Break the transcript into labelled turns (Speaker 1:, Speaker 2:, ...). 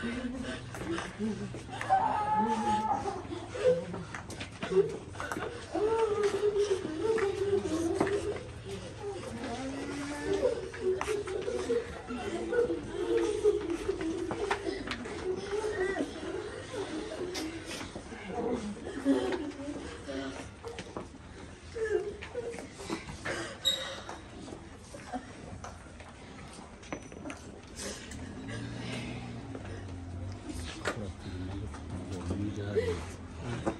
Speaker 1: Thank you. 我，我们这里。